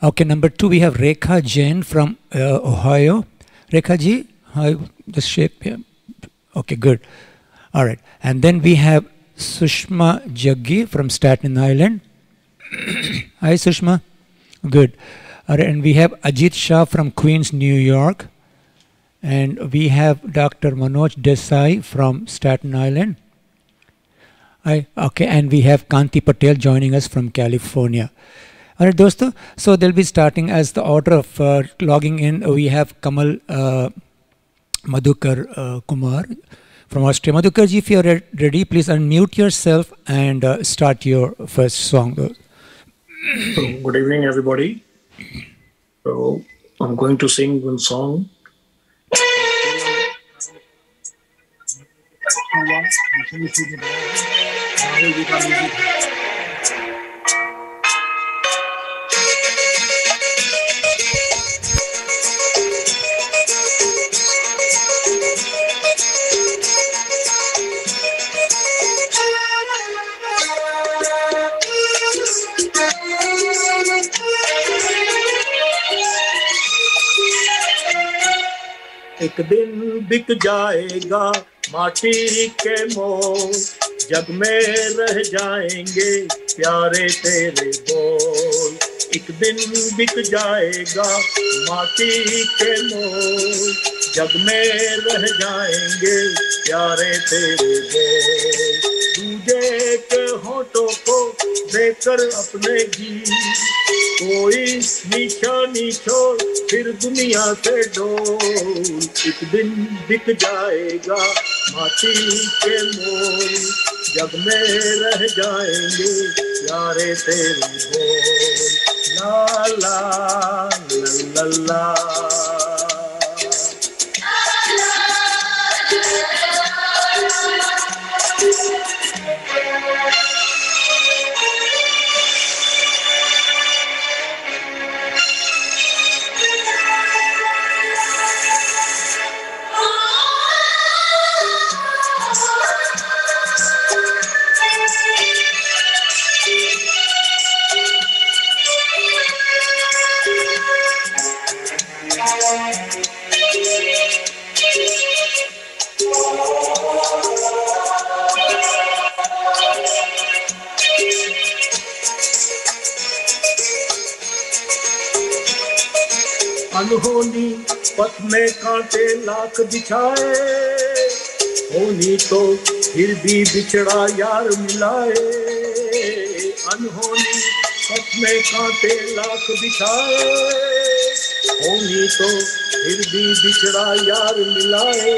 Okay, number two, we have Rekha Jain from uh, Ohio. Rekha ji, hi, the shape here. Okay, good. All right. And then we have Sushma Jaggi from Staten Island. hi, Sushma. Good. All right, and we have Ajit Shah from Queens, New York. And we have Dr. Manoj Desai from Staten Island. Hi, okay, and we have Kanti Patel joining us from California. All right, dosto. So they'll be starting as the order of uh, logging in. We have Kamal uh, Madhukar uh, Kumar from Australia. Madhukar ji, if you're re ready, please unmute yourself and uh, start your first song. So, good evening, everybody. So I'm going to sing one song. एक दिन बिक जाएगा माटी के मोल जग में रह जाएँगे प्यारे तेरे बोल। एक दिन बिक जाएगा माटी के मोल जग में रह जाएँगे प्यारे तेरे बोल दूजे के होठों को देकर अपने जी कोई निशानी छोड़ फिर दुनिया से डोल। एक दिन बिक जाएगा माटी के मोल। जग में रह जाएँगे प्यारे तेरे बोल ला ला ला ला, ला। अनहोनी पथ में कांटे लाख बिछाए। होनी तो फिर भी बिछड़ा यार मिलाए। अनहोनी पथ में कांटे लाख बिछाए। होनी तो फिर भी बिछड़ा यार मिलाए।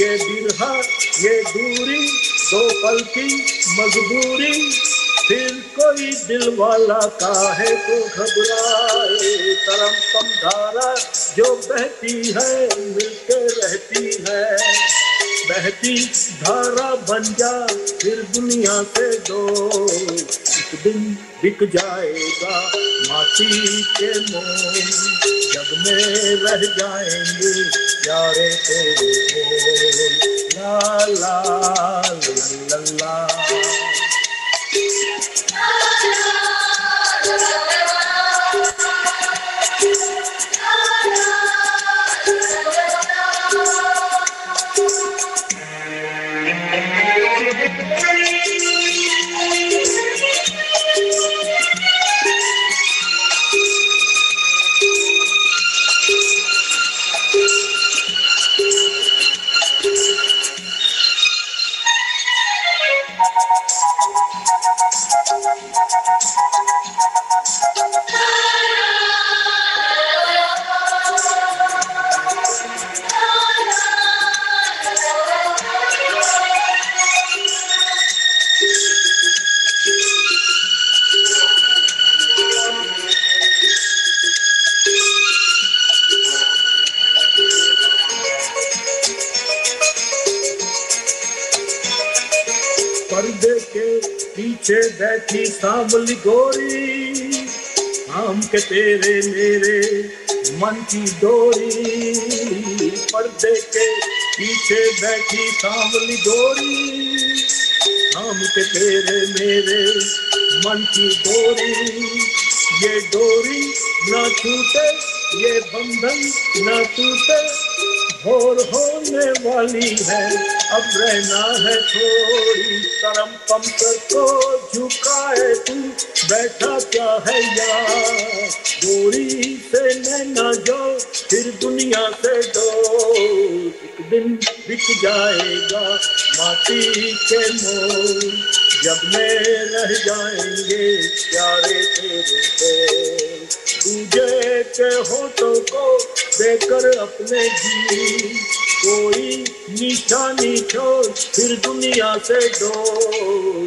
ये बिरहा, ये दूरी, दो पल की मजबूरी फिर कोई दिल वाला काहे तो घबराए? तरम कम धारा जो बहती है मिलके रहती है। बहती धारा बन जा फिर दुनिया से दो एक दिन बिक जाएगा माटी के मोल। जग में रह जाएँगे प्यारे तेरे ला ला ला ला, ला। Thank you. पर्दे पीछे बैठी सांवली गोरी, आम के तेरे मेरे मन की डोरी। पर्दे के पीछे बैठी सांवली गोरी, आम के तेरे मेरे मन की डोरी। ये डोरी ना छूटे, ये बंधन ना टूटे भोर होने वाली है। अब रहना है थोड़ी करम पंकर को झुकाए तू। बैठा क्या है यार? गोरी से नैना जाओ फिर दुनिया से दो एक दिन बिक जाएगा माटी के मोल जब में रह जाएँगे प्यारे तेरे को के होठों को देकर अपने जी कोई निशानी छोड़ फिर दुनिया से दो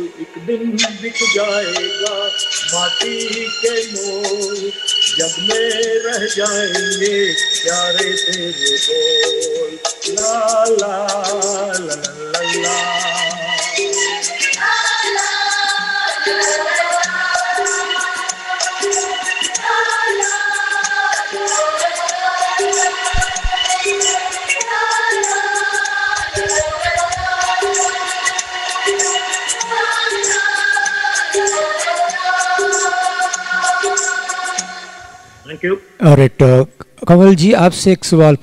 एक दिन बिक जाएगा माटी के मोल। जब में रह जाएँगे प्यारे तेरे बोल। ला ला ला ला, ला। थैंक यू और कंवल जी आपसे एक सवाल